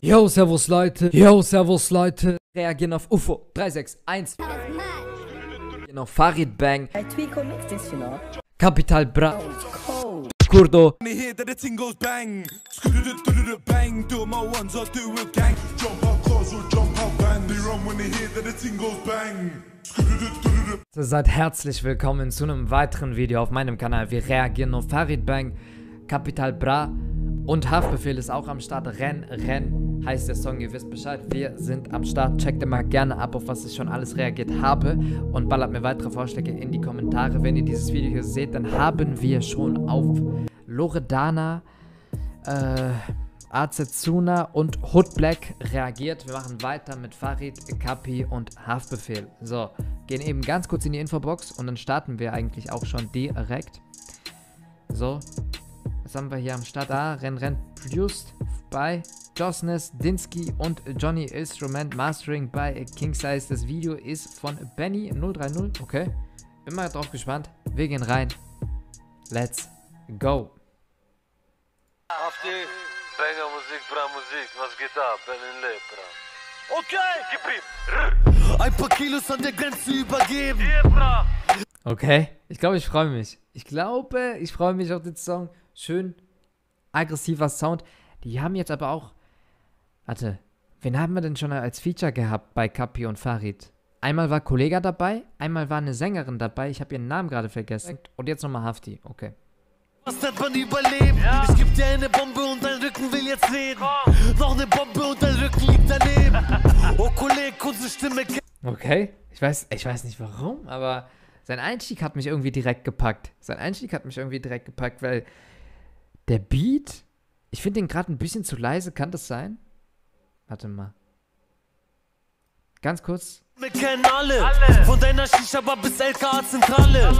Yo, servus Leute. Yo, servus Leute. Reagieren auf UFO 361. Genau, Farid Bang. Capital Bra. Kurdo. Seid herzlich willkommen zu einem weiteren Video auf meinem Kanal. Wir reagieren auf Farid Bang, Capital Bra und Haftbefehl ist auch am Start. Renn, renn heißt der Song, ihr wisst Bescheid. Wir sind am Start. Checkt immer gerne ab, auf was ich schon alles reagiert habe und ballert mir weitere Vorschläge in die Kommentare. Wenn ihr dieses Video hier seht, dann haben wir schon auf Loredana, äh, Azetsuna und Hood Black reagiert. Wir machen weiter mit Farid, Kapi und Haftbefehl. So, gehen eben ganz kurz in die Infobox und dann starten wir eigentlich auch schon direkt. So, was haben wir hier am Start? Ah, Ren Ren produced by Josnes, Dinsky und Johnny Instrument Mastering by King Size. Das Video ist von Benny030. Okay, bin mal drauf gespannt. Wir gehen rein. Let's go. Auf die Banger Musik, bra Musik, was geht ab? Berlin lebt, bra. Okay, gib ihm. Ein paar Kilos an der Grenze übergeben. Okay, ich glaube, ich freue mich. Ich glaube, ich freue mich auf den Song. Schön aggressiver Sound. Die haben jetzt aber auch. Warte, wen haben wir denn schon als Feature gehabt bei Kapi und Farid? Einmal war Kollega dabei, einmal war eine Sängerin dabei, ich habe ihren Namen gerade vergessen. Und jetzt nochmal Hafti, okay. Was nennt man Überleben? Ich geb dir eine Bombe und dein Rücken will jetzt reden. Noch eine Bombe und dein Rücken liegt daneben. Oh, Kollege, kurze Stimme. Okay, ich weiß, ich weiß nicht warum, aber sein Einstieg hat mich irgendwie direkt gepackt. Sein Einstieg hat mich irgendwie direkt gepackt, weil der Beat, ich finde den gerade ein bisschen zu leise, kann das sein? Warte mal. Ganz kurz. Wir kennen alle. Von deiner Shisha-Bar bis LKA-Zentrale.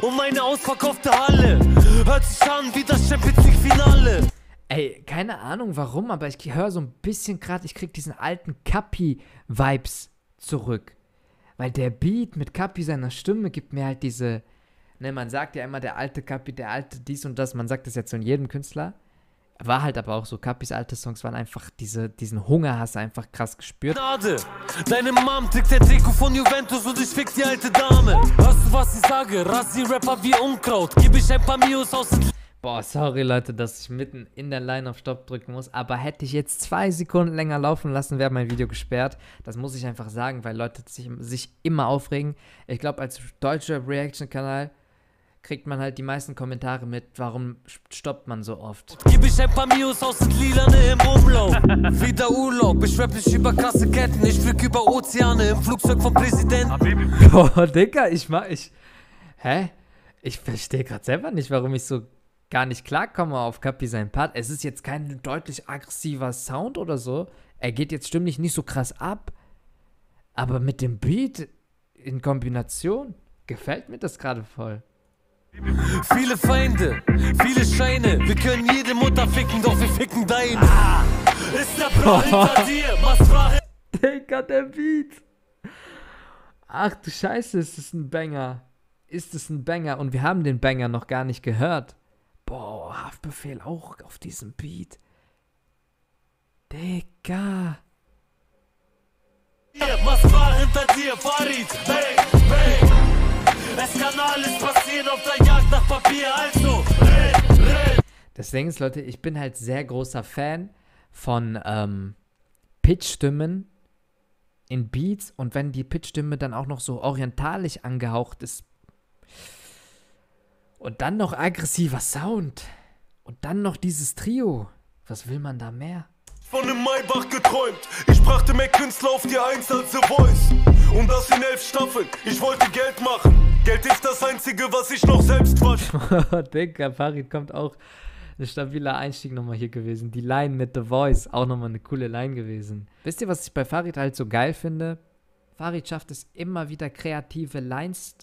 Und meine ausverkaufte Halle. Hört sich an wie das Champions League-Finale. Ey, keine Ahnung warum, aber ich höre so ein bisschen gerade, ich krieg diesen alten Kapi-Vibes zurück. Weil der Beat mit Kapi seiner Stimme gibt mir halt diese, ne, man sagt ja immer der alte Kapi, der alte dies und das, man sagt das jetzt so in jedem Künstler. War halt aber auch so, Kapis alte Songs waren einfach, diese, diesen Hunger hast du einfach krass gespürt. Gnade. Deine Mom trägt der Trikot von Juventus und ich fick die alte Dame. Hörst du, was ich sage? Rassi Rapper wie Unkraut. Gib ich ein paar Mios aus dem Boah, sorry Leute, dass ich mitten in der Line auf Stopp drücken muss, aber hätte ich jetzt zwei Sekunden länger laufen lassen, wäre mein Video gesperrt. Das muss ich einfach sagen, weil Leute sich, sich immer aufregen. Ich glaube, als deutscher Reaction-Kanal kriegt man halt die meisten Kommentare mit, warum stoppt man so oft. Gib ich ein paar Mios aus dem Lilane im Umlauf. Wieder Urlaub, ich rap nicht über krasse Ketten. Ich flieg über Ozeane im Flugzeug vom Präsidenten. Boah, Digga, ich mach, ich, hä? Ich verstehe gerade selber nicht, warum ich so gar nicht klarkomme auf Kapi sein Part. Es ist jetzt kein deutlich aggressiver Sound oder so. Er geht jetzt stimmlich nicht so krass ab. Aber mit dem Beat in Kombination gefällt mir das gerade voll. Viele Feinde, viele Scheine. Wir können jede Mutter ficken, doch wir ficken deine. Ist der Bra hinter dir? Was Bra Digga, der Beat. Ach du Scheiße, ist das ein Banger. Ist es ein Banger und wir haben den Banger noch gar nicht gehört. Boah, Haftbefehl auch auf diesem Beat. Digga. Was Bra hinter dir? Farid, bang, bang. Es kann alles passieren auf der Jagd nach Papier, also renn, renn. Das Ding ist, Leute, ich bin halt sehr großer Fan von ähm, Pitchstimmen in Beats und wenn die Pitchstimme dann auch noch so orientalisch angehaucht ist und dann noch aggressiver Sound und dann noch dieses Trio, was will man da mehr? Von dem Maybach geträumt. Ich brachte mehr Künstler auf die Eins als The Voice. Und das in elf Staffeln. Ich wollte Geld machen. Geld ist das Einzige, was ich noch selbst wasch. Digga, Farid kommt auch. Ein stabiler Einstieg nochmal hier gewesen. Die Line mit The Voice, auch nochmal eine coole Line gewesen. Wisst ihr, was ich bei Farid halt so geil finde? Farid schafft es immer wieder kreative Lines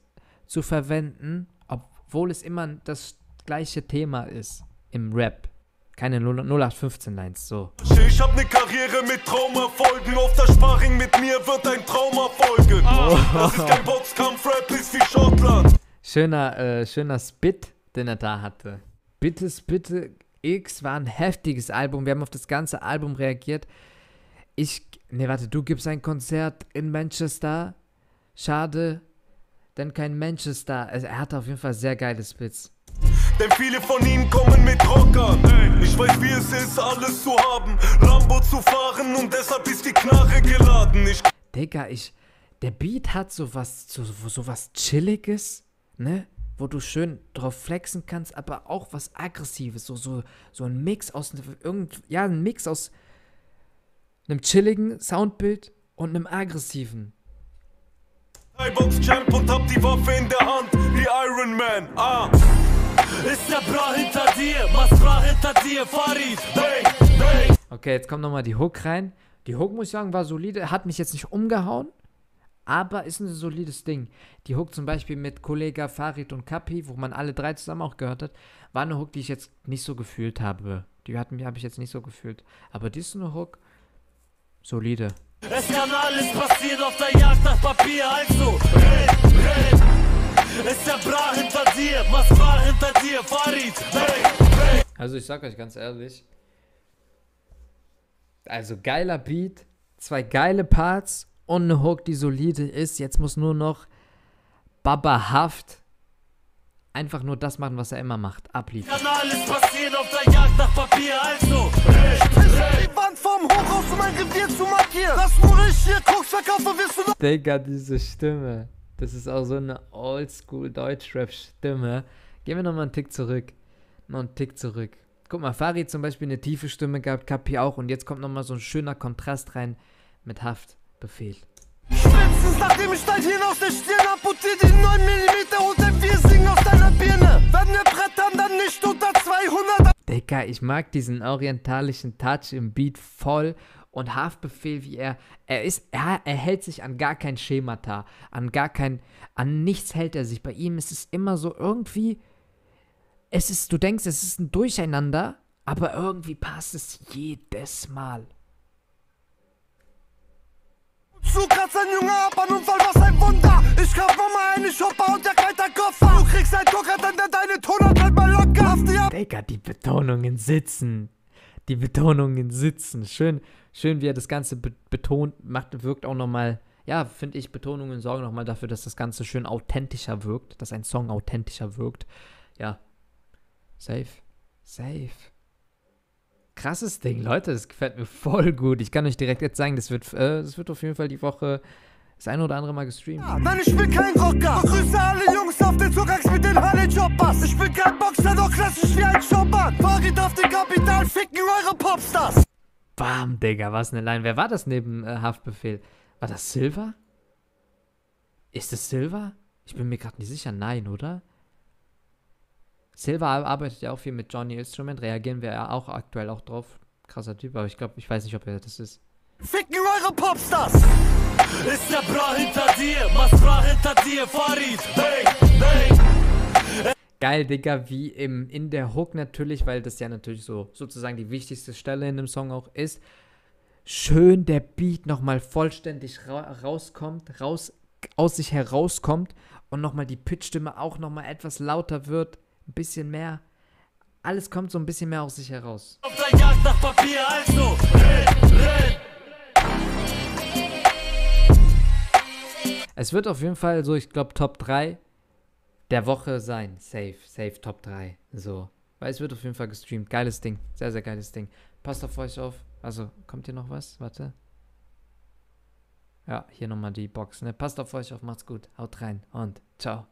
zu verwenden, obwohl es immer das gleiche Thema ist im Rap. Keine 0- 0815 Lines, so. Ich hab ne Karriere mit Traumerfolgen. Auf der Sparring mit mir wird ein Trauma folgen. Das ist kein Boxkampf, Rap ist wie Schottland. Schöner, äh, schöner Spit, den er da hatte. Bitte, bitte X war ein heftiges Album. Wir haben auf das ganze Album reagiert. Ich, ne, warte, du gibst ein Konzert in Manchester. Schade, denn kein Manchester. Also, er hatte auf jeden Fall sehr geile Splits. Denn viele von ihnen kommen mit Rockern. Ich weiß, wie es ist, alles zu haben, Lambo zu fahren und deshalb ist die Knarre geladen. Ich Digga, ich. Der Beat hat sowas, so, sowas Chilliges, ne? Wo du schön drauf flexen kannst, aber auch was Aggressives. So, so, so ein Mix aus. Irgend, ja, ein Mix aus einem chilligen Soundbild und einem aggressiven. Box Champ und hab die Waffe in der Hand, wie Iron Man. Ah. Ist der Bra hinter dir, Masra hinter dir, Farid, bang, bang. Okay, jetzt kommt nochmal die Hook rein. Die Hook, muss ich sagen, war solide. Hat mich jetzt nicht umgehauen, aber ist ein solides Ding. Die Hook zum Beispiel mit Kollega Farid und Kapi, wo man alle drei zusammen auch gehört hat, war eine Hook, die ich jetzt nicht so gefühlt habe. Die hat habe ich jetzt nicht so gefühlt. Aber die ist eine Hook, solide. Es kann alles passieren auf der Jagd nach Papier, also renn, renn. Ist der Bra hinter dir, Masra hinter dir, Farid, bang, bang. Also ich sag euch ganz ehrlich, also geiler Beat, zwei geile Parts und eine Hook, die solide ist. Jetzt muss nur noch Baba Haft einfach nur das machen, was er immer macht, abliefern. Kann alles passieren auf der Jagd nach Papier, also. Die Wand vom Hochhaus, um ein Revier zu markieren. Das nur ich hier Koks verkaufe, wirst du noch Digga, diese Stimme. Das ist auch so eine oldschool Deutschrap-Stimme. Gehen wir nochmal einen Tick zurück. Noch einen Tick zurück. Guck mal, Farid zum Beispiel eine tiefe Stimme gehabt, Kapi auch. Und jetzt kommt nochmal so ein schöner Kontrast rein mit Haftbefehl. Spätestens nachdem ich dein Hirn aus der Stirn amputiert, die 9 mm und ein Piercing aus deiner Birne. Wenn wir brettern, dann nicht unter 200. Digga, ich mag diesen orientalischen Touch im Beat voll und Haftbefehl, wie er, er ist, er, er hält sich an gar kein Schemata, an gar kein, an nichts hält er sich. Bei ihm ist es immer so irgendwie, es ist, du denkst, es ist ein Durcheinander, aber irgendwie passt es jedes Mal. Zugkratzt ein Junge ab, ein Unfall, was ein Wunder. Ich kauf Mama eine Shopper und der kalter Koffer. Du kriegst ein Drucker, dann der deine Tonart halt mal locker. Digga, die Betonungen sitzen. Die Betonungen sitzen. Schön, schön, wie er das Ganze be betont, macht, wirkt auch nochmal, ja, finde ich, Betonungen sorgen nochmal dafür, dass das Ganze schön authentischer wirkt, dass ein Song authentischer wirkt. Ja. Safe. Safe. Krasses Ding, Leute, das gefällt mir voll gut. Ich kann euch direkt jetzt sagen, das wird, äh, das wird auf jeden Fall die Woche das eine oder andere Mal gestreamt. Nein, ich bin kein Rocker. Grüße alle Jungs auf den Zugangs mit den Halle Choppers. Ich bin kein Boxer, doch klassisch wie ein Shopper. Fahrrad auf den Kapital, ficken eure Popstars. Bam, Digga, was eine Line. Wer war das neben äh, Haftbefehl? War das Silver? Ist es Silver? Ich bin mir gerade nicht sicher. Nein, oder? Silver arbeitet ja auch viel mit Johnny Instrument. Reagieren wir ja auch aktuell auch drauf. Krasser Typ, aber ich glaube, ich weiß nicht, ob er das ist. Ficken eure Popstars. Ist der Bra hinter dir, Masra hinter dir, Farid, bang, bang. Geil, Digga, wie im, in der Hook natürlich, weil das ja natürlich so sozusagen die wichtigste Stelle in dem Song auch ist. Schön der Beat nochmal vollständig ra rauskommt, raus, aus sich herauskommt und nochmal die Pitchstimme auch nochmal etwas lauter wird, ein bisschen mehr. Alles kommt so ein bisschen mehr aus sich heraus. Auf der Jagd nach Papier, also renn, renn. Es wird auf jeden Fall so, ich glaube, Top 3 der Woche sein. Safe, safe Top 3. So. Weil es wird auf jeden Fall gestreamt. Geiles Ding. Sehr, sehr geiles Ding. Passt auf euch auf. Also, kommt hier noch was? Warte. Ja, hier nochmal die Box. Ne? Passt auf euch auf. Macht's gut. Haut rein und ciao.